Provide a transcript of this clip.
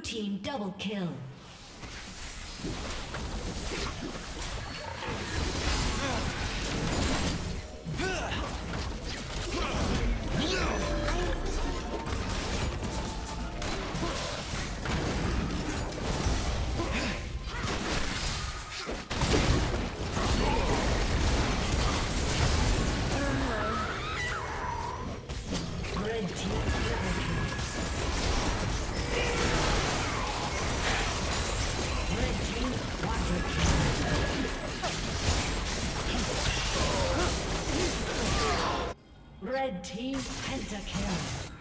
team double kill. Red team Red team pentakill.